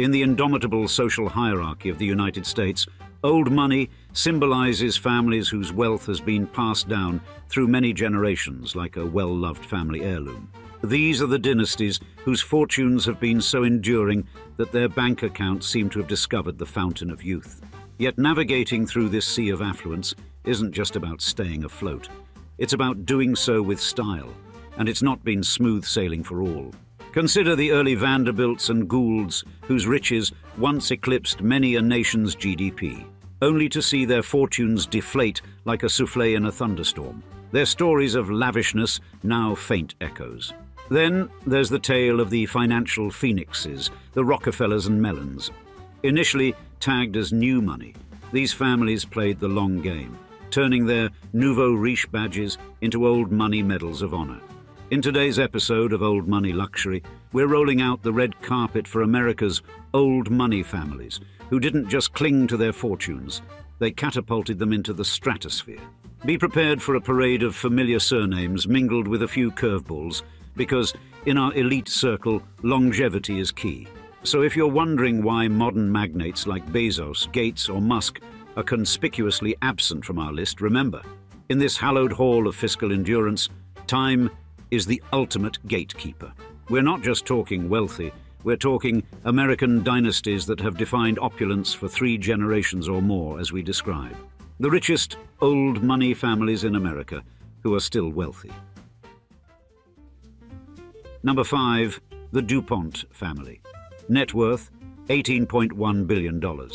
In the indomitable social hierarchy of the United States, old money symbolizes families whose wealth has been passed down through many generations like a well-loved family heirloom. These are the dynasties whose fortunes have been so enduring that their bank accounts seem to have discovered the fountain of youth. Yet navigating through this sea of affluence isn't just about staying afloat. It's about doing so with style, and it's not been smooth sailing for all. Consider the early Vanderbilts and Goulds, whose riches once eclipsed many a nation's GDP, only to see their fortunes deflate like a souffle in a thunderstorm. Their stories of lavishness now faint echoes. Then there's the tale of the financial phoenixes, the Rockefellers and Mellons. Initially tagged as new money, these families played the long game, turning their nouveau riche badges into old money medals of honor. In today's episode of Old Money Luxury, we're rolling out the red carpet for America's old money families, who didn't just cling to their fortunes, they catapulted them into the stratosphere. Be prepared for a parade of familiar surnames mingled with a few curveballs, because in our elite circle, longevity is key. So if you're wondering why modern magnates like Bezos, Gates, or Musk are conspicuously absent from our list, remember, in this hallowed hall of fiscal endurance, time is the ultimate gatekeeper. We're not just talking wealthy, we're talking American dynasties that have defined opulence for three generations or more, as we describe. The richest old money families in America who are still wealthy. Number five, the DuPont family. Net worth, $18.1 billion.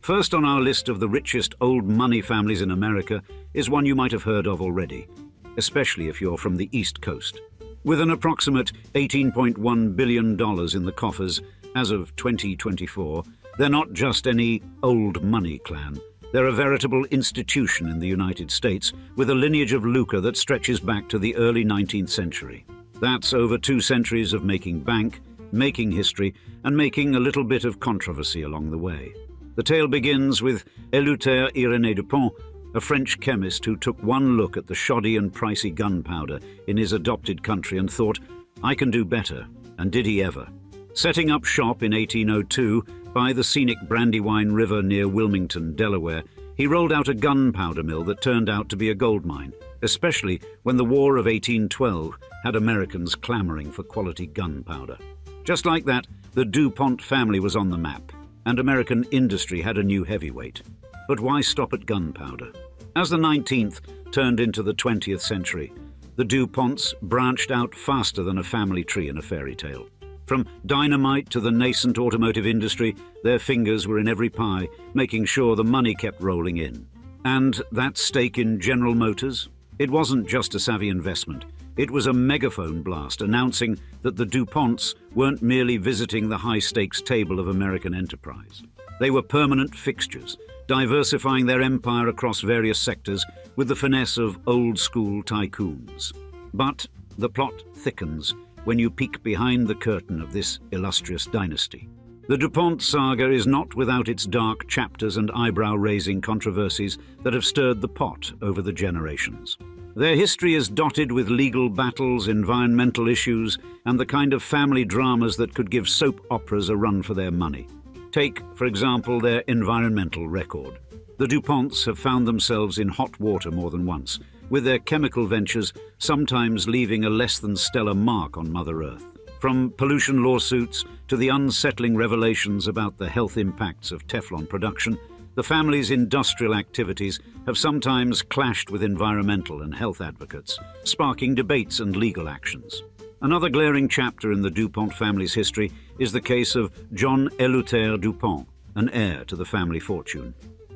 First on our list of the richest old money families in America is one you might have heard of already, especially if you're from the East Coast. With an approximate $18.1 billion in the coffers as of 2024, they're not just any old money clan. They're a veritable institution in the United States with a lineage of lucre that stretches back to the early 19th century. That's over two centuries of making bank, making history, and making a little bit of controversy along the way. The tale begins with Eleuthère Irénée Dupont, a French chemist who took one look at the shoddy and pricey gunpowder in his adopted country and thought, I can do better, and did he ever. Setting up shop in 1802 by the scenic Brandywine River near Wilmington, Delaware, he rolled out a gunpowder mill that turned out to be a gold mine, especially when the War of 1812 had Americans clamoring for quality gunpowder. Just like that, the DuPont family was on the map, and American industry had a new heavyweight. But why stop at gunpowder? As the 19th turned into the 20th century, the DuPonts branched out faster than a family tree in a fairy tale. From dynamite to the nascent automotive industry, their fingers were in every pie, making sure the money kept rolling in. And that stake in General Motors? It wasn't just a savvy investment. It was a megaphone blast announcing that the DuPonts weren't merely visiting the high stakes table of American enterprise. They were permanent fixtures, diversifying their empire across various sectors with the finesse of old school tycoons. But the plot thickens when you peek behind the curtain of this illustrious dynasty. The DuPont saga is not without its dark chapters and eyebrow raising controversies that have stirred the pot over the generations. Their history is dotted with legal battles, environmental issues, and the kind of family dramas that could give soap operas a run for their money. Take, for example, their environmental record. The DuPonts have found themselves in hot water more than once, with their chemical ventures sometimes leaving a less than stellar mark on Mother Earth. From pollution lawsuits to the unsettling revelations about the health impacts of Teflon production, the family's industrial activities have sometimes clashed with environmental and health advocates, sparking debates and legal actions. Another glaring chapter in the DuPont family's history is the case of John Eleuthère Dupont, an heir to the family fortune.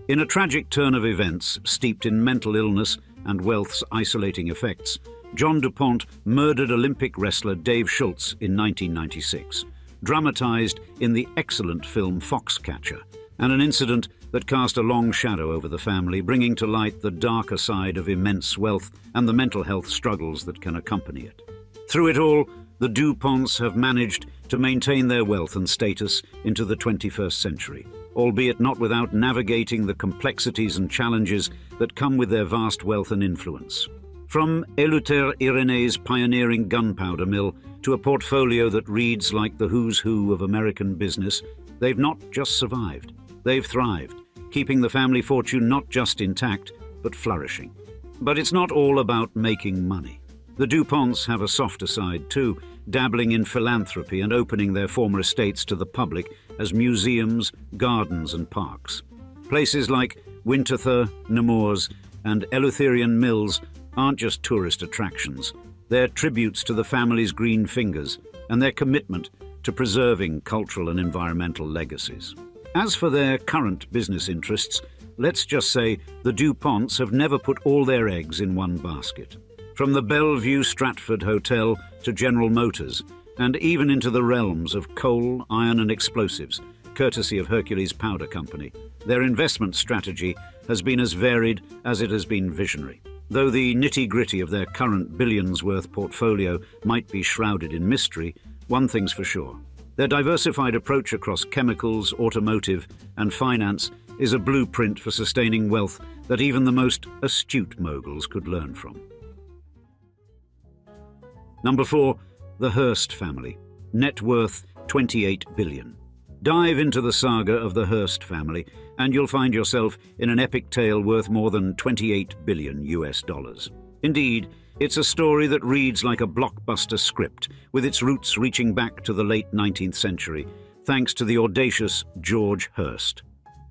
In a tragic turn of events, steeped in mental illness and wealth's isolating effects, John DuPont murdered Olympic wrestler Dave Schultz in 1996, dramatized in the excellent film Foxcatcher, and an incident that cast a long shadow over the family, bringing to light the darker side of immense wealth and the mental health struggles that can accompany it. Through it all, the DuPonts have managed to maintain their wealth and status into the 21st century, albeit not without navigating the complexities and challenges that come with their vast wealth and influence. From Eleuthère Irénée's pioneering gunpowder mill to a portfolio that reads like the who's who of American business, they've not just survived, they've thrived, keeping the family fortune not just intact, but flourishing. But it's not all about making money. The DuPonts have a softer side too, dabbling in philanthropy and opening their former estates to the public as museums, gardens, and parks. Places like Winterthur, Nemours, and Eleutherian Mills aren't just tourist attractions. They're tributes to the family's green fingers and their commitment to preserving cultural and environmental legacies. As for their current business interests, let's just say the DuPonts have never put all their eggs in one basket. From the Bellevue Stratford Hotel to General Motors, and even into the realms of coal, iron, and explosives, courtesy of Hercules Powder Company, their investment strategy has been as varied as it has been visionary. Though the nitty gritty of their current billions worth portfolio might be shrouded in mystery, one thing's for sure their diversified approach across chemicals, automotive, and finance is a blueprint for sustaining wealth that even the most astute moguls could learn from. Number four, the Hearst family. Net worth 28 billion. Dive into the saga of the Hearst family, and you'll find yourself in an epic tale worth more than 28 billion US dollars. Indeed, it's a story that reads like a blockbuster script, with its roots reaching back to the late 19th century, thanks to the audacious George Hearst.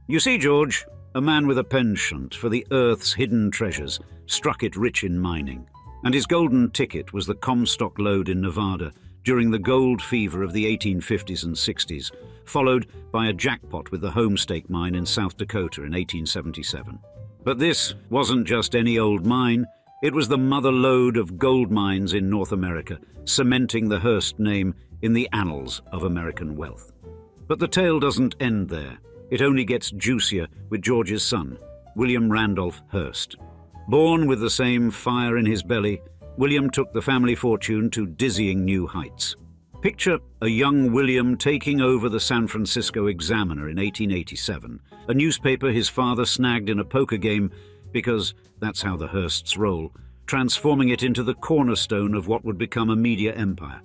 You see, George, a man with a penchant for the Earth's hidden treasures, struck it rich in mining, and his golden ticket was the Comstock lode in Nevada during the gold fever of the 1850s and 60s, followed by a jackpot with the Homestake mine in South Dakota in 1877. But this wasn't just any old mine. It was the mother lode of gold mines in North America, cementing the Hearst name in the annals of American wealth. But the tale doesn't end there. It only gets juicier with George's son, William Randolph Hearst. Born with the same fire in his belly, William took the family fortune to dizzying new heights. Picture a young William taking over the San Francisco Examiner in 1887, a newspaper his father snagged in a poker game because that's how the Hearsts roll, transforming it into the cornerstone of what would become a media empire.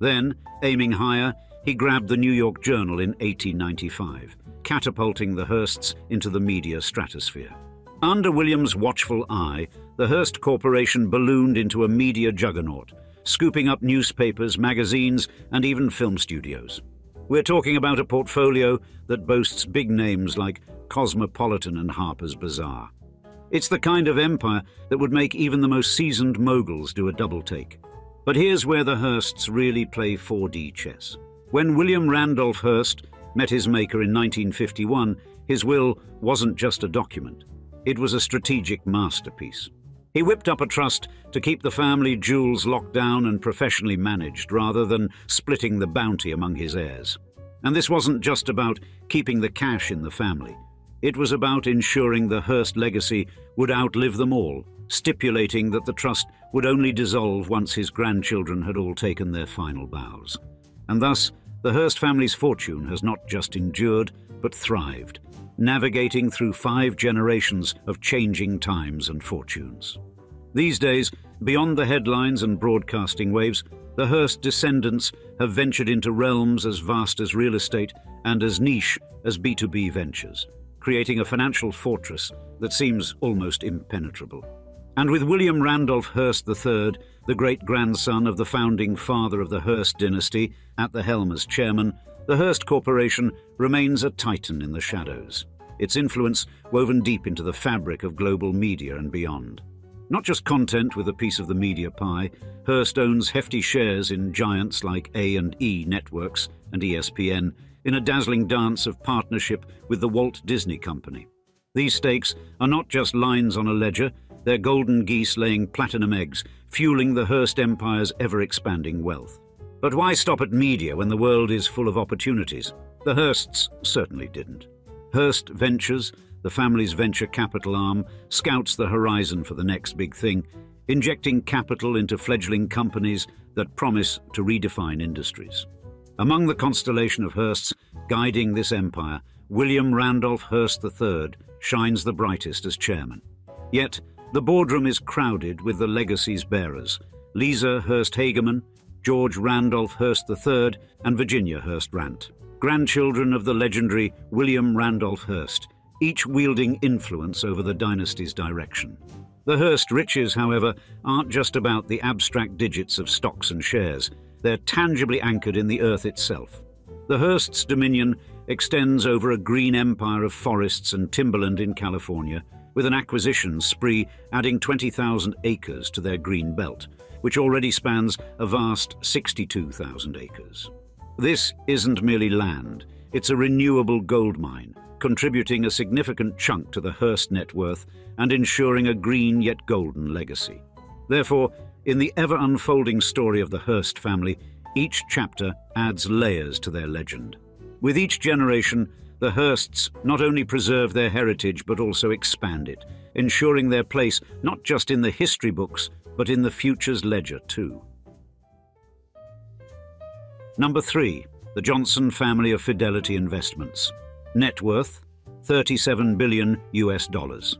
Then, aiming higher, he grabbed the New York Journal in 1895, catapulting the Hearsts into the media stratosphere. Under William's watchful eye, the Hearst Corporation ballooned into a media juggernaut, scooping up newspapers, magazines, and even film studios. We're talking about a portfolio that boasts big names like Cosmopolitan and Harper's Bazaar. It's the kind of empire that would make even the most seasoned moguls do a double take. But here's where the Hearsts really play 4D chess. When William Randolph Hearst met his maker in 1951, his will wasn't just a document. It was a strategic masterpiece. He whipped up a trust to keep the family jewels locked down and professionally managed, rather than splitting the bounty among his heirs. And this wasn't just about keeping the cash in the family. It was about ensuring the Hearst legacy would outlive them all, stipulating that the trust would only dissolve once his grandchildren had all taken their final bows. And thus, the Hearst family's fortune has not just endured, but thrived, navigating through five generations of changing times and fortunes. These days, beyond the headlines and broadcasting waves, the Hearst descendants have ventured into realms as vast as real estate and as niche as B2B ventures creating a financial fortress that seems almost impenetrable. And with William Randolph Hearst III, the great grandson of the founding father of the Hearst dynasty, at the helm as chairman, the Hearst Corporation remains a titan in the shadows, its influence woven deep into the fabric of global media and beyond. Not just content with a piece of the media pie, Hearst owns hefty shares in giants like A&E Networks and ESPN, in a dazzling dance of partnership with the Walt Disney Company. These stakes are not just lines on a ledger, they're golden geese laying platinum eggs, fueling the Hearst Empire's ever-expanding wealth. But why stop at media when the world is full of opportunities? The Hearsts certainly didn't. Hearst Ventures, the family's venture capital arm, scouts the horizon for the next big thing, injecting capital into fledgling companies that promise to redefine industries. Among the constellation of Hearsts guiding this empire, William Randolph Hearst III shines the brightest as chairman. Yet, The boardroom is crowded with the legacy's bearers Lisa Hearst Hagerman, George Randolph Hearst III, and Virginia Hearst Randt, grandchildren of the legendary William Randolph Hearst, each wielding influence over the dynasty's direction. The Hearst riches, however, aren't just about the abstract digits of stocks and shares. They're tangibly anchored in the earth itself. The Hearst's dominion extends over a green empire of forests and timberland in California, with an acquisition spree adding 20,000 acres to their green belt, which already spans a vast 62,000 acres. This isn't merely land, it's a renewable gold mine, contributing a significant chunk to the Hearst net worth and ensuring a green yet golden legacy. Therefore, in the ever unfolding story of the Hearst family, each chapter adds layers to their legend. With each generation, the Hearsts not only preserve their heritage but also expand it, ensuring their place not just in the history books but in the future's ledger too. Number 3. The Johnson family of Fidelity Investments. Net worth 37 billion US dollars.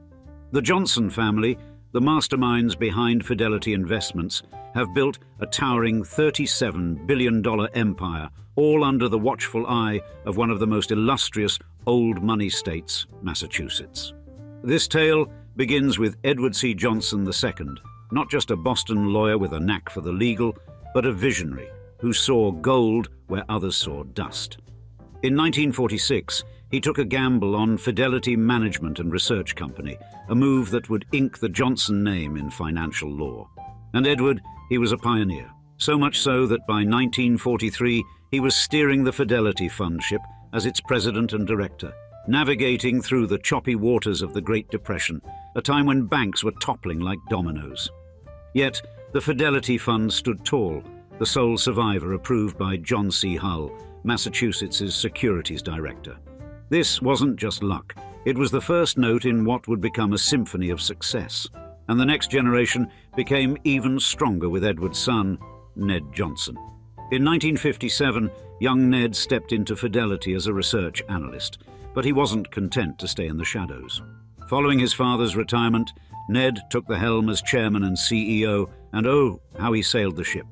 The Johnson family, the masterminds behind Fidelity Investments, have built a towering $37 billion empire, all under the watchful eye of one of the most illustrious old money states, Massachusetts. This tale begins with Edward C. Johnson II, not just a Boston lawyer with a knack for the legal, but a visionary who saw gold where others saw dust. In 1946, he took a gamble on Fidelity Management and Research Company, a move that would ink the Johnson name in financial law. And Edward he was a pioneer, so much so that by 1943 he was steering the Fidelity Fund ship as its president and director, navigating through the choppy waters of the Great Depression, a time when banks were toppling like dominoes. Yet, the Fidelity Fund stood tall, the sole survivor approved by John C. Hull, Massachusetts' securities director. This wasn't just luck, it was the first note in what would become a symphony of success and the next generation became even stronger with Edward's son, Ned Johnson. In 1957, young Ned stepped into Fidelity as a research analyst, but he wasn't content to stay in the shadows. Following his father's retirement, Ned took the helm as chairman and CEO, and oh, how he sailed the ship.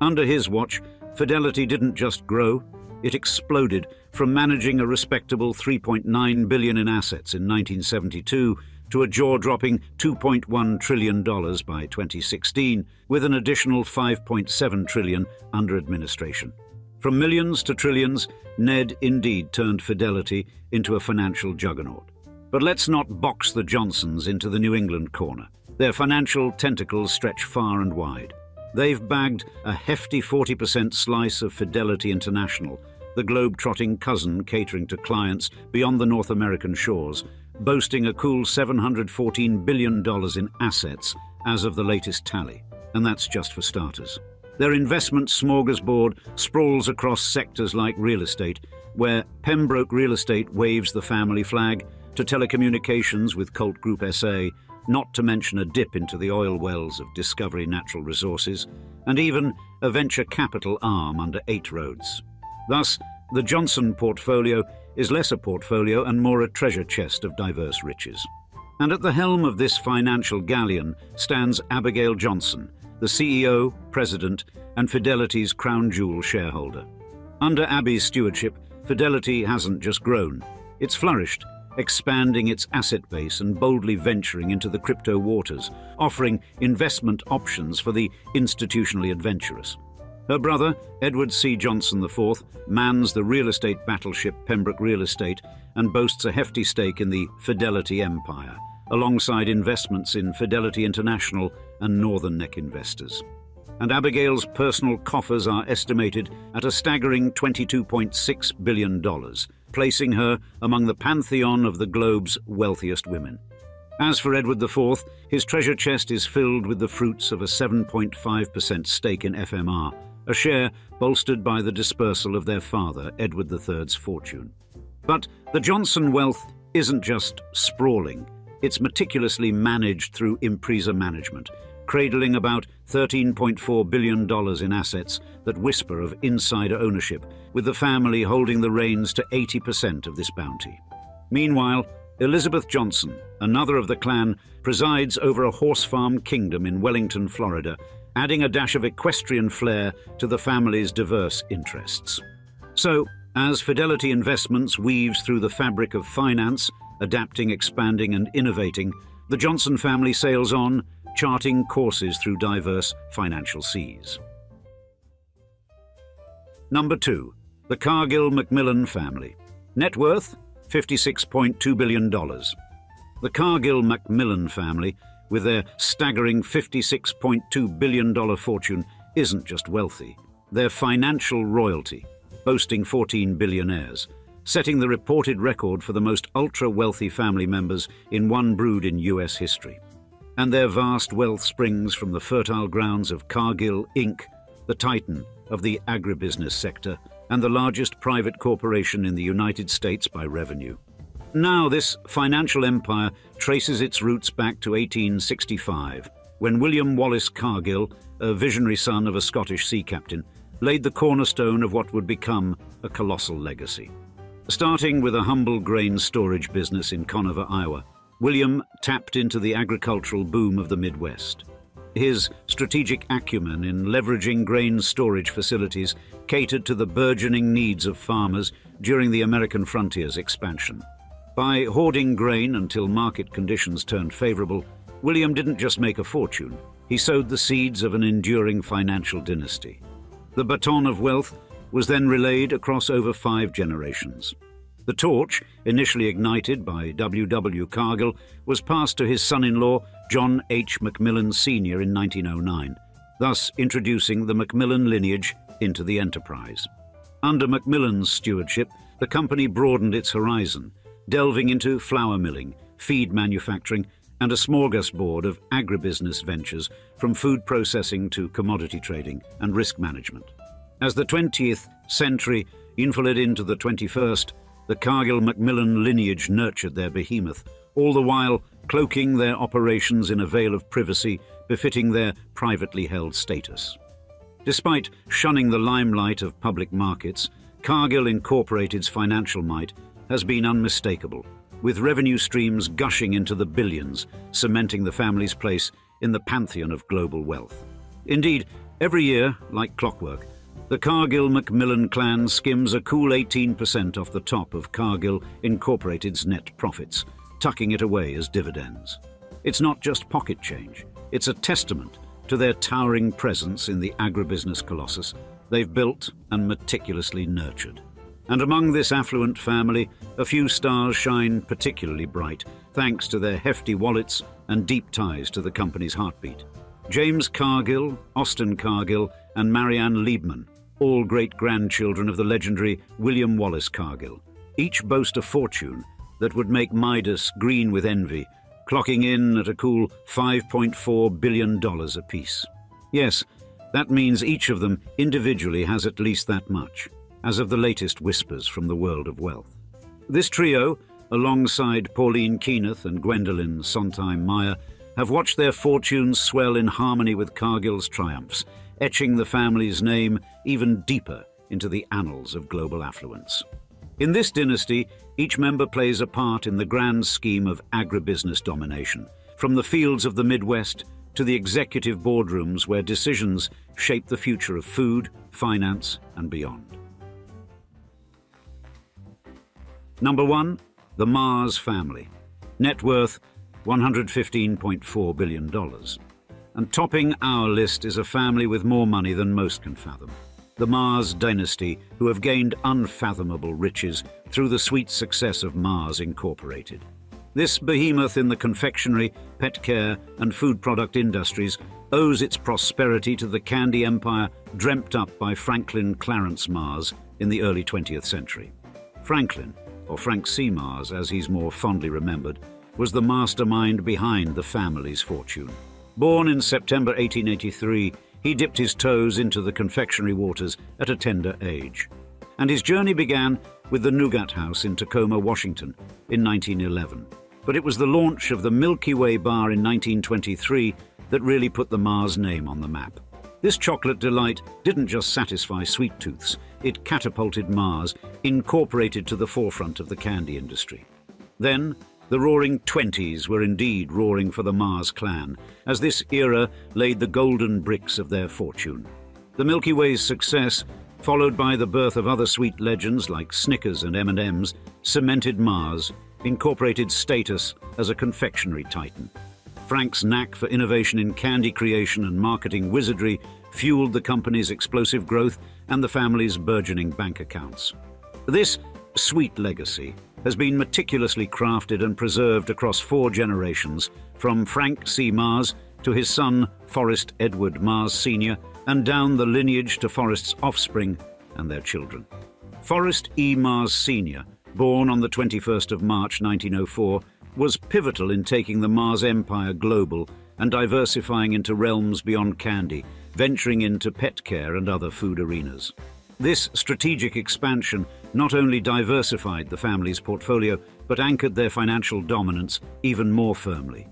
Under his watch, Fidelity didn't just grow, it exploded from managing a respectable 3.9 billion in assets in 1972 to a jaw-dropping $2.1 trillion by 2016, with an additional 5.7 trillion under administration. From millions to trillions, Ned indeed turned Fidelity into a financial juggernaut. But let's not box the Johnsons into the New England corner. Their financial tentacles stretch far and wide. They've bagged a hefty 40% slice of Fidelity International, the globe-trotting cousin catering to clients beyond the North American shores, boasting a cool $714 billion in assets as of the latest tally, and that's just for starters. Their investment smorgasbord sprawls across sectors like real estate, where Pembroke Real Estate waves the family flag, to telecommunications with Colt Group SA, not to mention a dip into the oil wells of Discovery Natural Resources, and even a venture capital arm under Eight Roads. Thus, the Johnson portfolio is less a portfolio and more a treasure chest of diverse riches. And at the helm of this financial galleon stands Abigail Johnson, the CEO, President, and Fidelity's crown jewel shareholder. Under Abby's stewardship, Fidelity hasn't just grown, it's flourished, expanding its asset base and boldly venturing into the crypto waters, offering investment options for the institutionally adventurous. Her brother, Edward C. Johnson IV, mans the real estate battleship Pembroke Real Estate and boasts a hefty stake in the Fidelity Empire, alongside investments in Fidelity International and Northern Neck investors. And Abigail's personal coffers are estimated at a staggering $22.6 billion, placing her among the pantheon of the globe's wealthiest women. As for Edward IV, his treasure chest is filled with the fruits of a 7.5% stake in FMR, a share bolstered by the dispersal of their father, Edward III's fortune. But the Johnson wealth isn't just sprawling, it's meticulously managed through Impresa management, cradling about $13.4 billion in assets that whisper of insider ownership, with the family holding the reins to 80% of this bounty. Meanwhile, Elizabeth Johnson, another of the clan, presides over a horse farm kingdom in Wellington, Florida, adding a dash of equestrian flair to the family's diverse interests. So, as Fidelity Investments weaves through the fabric of finance, adapting, expanding, and innovating, the Johnson family sails on, charting courses through diverse financial seas. Number two, the Cargill Macmillan family. Net worth $56.2 billion. The Cargill Macmillan family, with their staggering $56.2 billion fortune, isn't just wealthy. They're financial royalty, boasting 14 billionaires, setting the reported record for the most ultra-wealthy family members in one brood in US history. And their vast wealth springs from the fertile grounds of Cargill Inc., the titan of the agribusiness sector, and the largest private corporation in the United States by revenue. Now, this financial empire traces its roots back to 1865, when William Wallace Cargill, a visionary son of a Scottish sea captain, laid the cornerstone of what would become a colossal legacy. Starting with a humble grain storage business in Conover, Iowa, William tapped into the agricultural boom of the Midwest. His strategic acumen in leveraging grain storage facilities catered to the burgeoning needs of farmers during the American frontier's expansion. By hoarding grain until market conditions turned favorable, William didn't just make a fortune, he sowed the seeds of an enduring financial dynasty. The baton of wealth was then relayed across over five generations. The torch, initially ignited by W. W. Cargill, was passed to his son-in-law, John H. Macmillan Sr. in 1909, thus introducing the Macmillan lineage into the enterprise. Under Macmillan's stewardship, the company broadened its horizon, delving into flour milling, feed manufacturing, and a smorgasbord of agribusiness ventures from food processing to commodity trading and risk management. As the 20th century infiled into the 21st, the Cargill Macmillan lineage nurtured their behemoth, all the while cloaking their operations in a veil of privacy befitting their privately held status. Despite shunning the limelight of public markets, Cargill Incorporated's financial might has been unmistakable, with revenue streams gushing into the billions, cementing the family's place in the pantheon of global wealth. Indeed, every year, like clockwork, the Cargill Macmillan clan skims a cool 18% off the top of Cargill Incorporated's net profits, tucking it away as dividends. It's not just pocket change, it's a testament to their towering presence in the agribusiness colossus they've built and meticulously nurtured. And among this affluent family, a few stars shine particularly bright, thanks to their hefty wallets and deep ties to the company's heartbeat. James Cargill, Austin Cargill, and Marianne Liebmann, all great-grandchildren of the legendary William Wallace Cargill, each boast a fortune that would make Midas green with envy, clocking in at a cool $5.4 billion apiece. Yes, that means each of them individually has at least that much, as of the latest whispers from the world of wealth. This trio, alongside Pauline Keinath and Gwendolyn Sontheim Meyer, have watched their fortunes swell in harmony with Cargill's triumphs, etching the family's name even deeper into the annals of global affluence. In this dynasty, each member plays a part in the grand scheme of agribusiness domination, from the fields of the Midwest to the executive boardrooms where decisions shape the future of food, finance, and beyond. Number one, the Mars family. Net worth $115.4 billion. And topping our list is a family with more money than most can fathom the Mars dynasty, who have gained unfathomable riches through the sweet success of Mars Incorporated. This behemoth in the confectionery, pet care, and food product industries owes its prosperity to the candy empire dreamt up by Franklin Clarence Mars in the early 20th century. Franklin, or Frank C. As he's more fondly remembered, was the mastermind behind the family's fortune. Born in September 1883, he dipped his toes into the confectionery waters at a tender age. And his journey began with the Nougat House in Tacoma, Washington in 1911. But it was the launch of the Milky Way bar in 1923 that really put the Mars name on the map. This chocolate delight didn't just satisfy sweet tooths, it catapulted Mars, incorporated to the forefront of the candy industry. Then, The roaring twenties were indeed roaring for the Mars clan, as this era laid the golden bricks of their fortune. The Milky Way's success, followed by the birth of other sweet legends like Snickers and M&M's, cemented Mars, incorporated status as a confectionery titan. Frank's knack for innovation in candy creation and marketing wizardry fueled the company's explosive growth and the family's burgeoning bank accounts. This sweet legacy has been meticulously crafted and preserved across four generations, from Frank C. Mars to his son Forrest Edward Mars Sr., and down the lineage to Forrest's offspring and their children. Forrest E. Mars Sr., born on the 21st of March 1904, was pivotal in taking the Mars empire global and diversifying into realms beyond candy, venturing into pet care and other food arenas. This strategic expansion not only diversified the family's portfolio, but anchored their financial dominance even more firmly.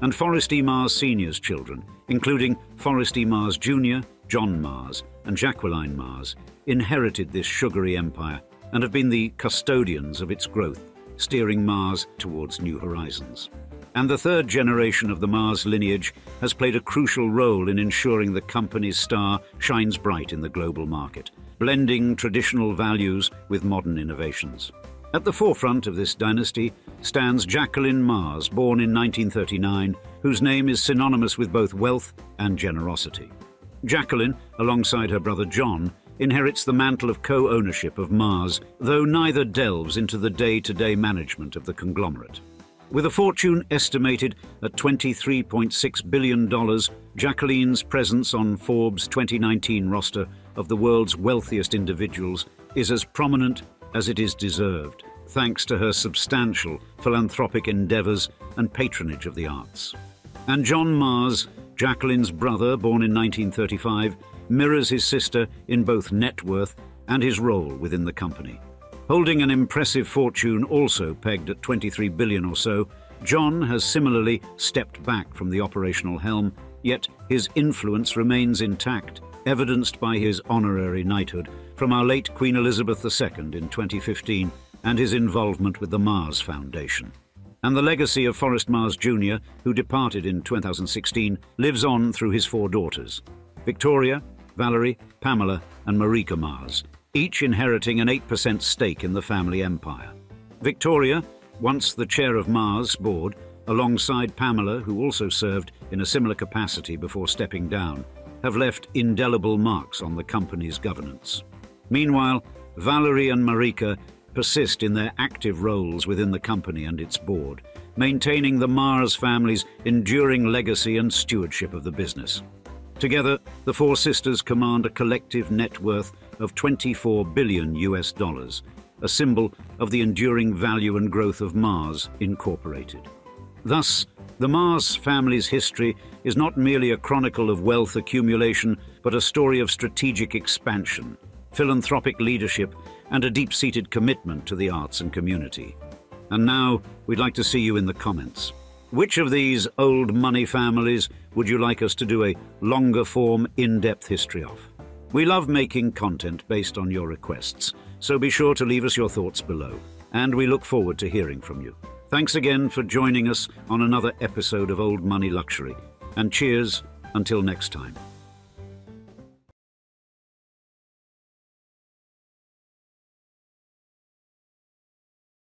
And Forrest E. Mars Sr.'s children, including Forrest E. Mars Jr., John Mars, and Jacqueline Mars, inherited this sugary empire and have been the custodians of its growth, steering Mars towards new horizons. And the third generation of the Mars lineage has played a crucial role in ensuring the company's star shines bright in the global market, blending traditional values with modern innovations. At the forefront of this dynasty stands Jacqueline Mars, born in 1939, whose name is synonymous with both wealth and generosity. Jacqueline, alongside her brother John, inherits the mantle of co-ownership of Mars, though neither delves into the day-to-day management of the conglomerate. With a fortune estimated at $23.6 billion, Jacqueline's presence on Forbes' 2019 roster of the world's wealthiest individuals is as prominent as it is deserved, thanks to her substantial philanthropic endeavours and patronage of the arts. And John Mars, Jacqueline's brother, born in 1935, mirrors his sister in both net worth and his role within the company. Holding an impressive fortune also pegged at 23 billion or so, John has similarly stepped back from the operational helm, yet his influence remains intact, evidenced by his honorary knighthood from our late Queen Elizabeth II in 2015 and his involvement with the Mars Foundation. And the legacy of Forrest Mars Jr., who departed in 2016, lives on through his four daughters Victoria, Valerie, Pamela, and Marika Mars, each inheriting an 8% stake in the family empire. Victoria, once the chair of Mars board, alongside Pamela, who also served in a similar capacity before stepping down, have left indelible marks on the company's governance. Meanwhile, Valerie and Marika persist in their active roles within the company and its board, maintaining the Mars family's enduring legacy and stewardship of the business. Together, the four sisters command a collective net worth of 24 billion US dollars, a symbol of the enduring value and growth of Mars Incorporated. Thus, the Mars family's history is not merely a chronicle of wealth accumulation, but a story of strategic expansion, philanthropic leadership, and a deep-seated commitment to the arts and community. And now, we'd like to see you in the comments. Which of these old money families would you like us to do a longer form, in-depth history of? We love making content based on your requests, so be sure to leave us your thoughts below, and we look forward to hearing from you. Thanks again for joining us on another episode of Old Money Luxury, and cheers until next time.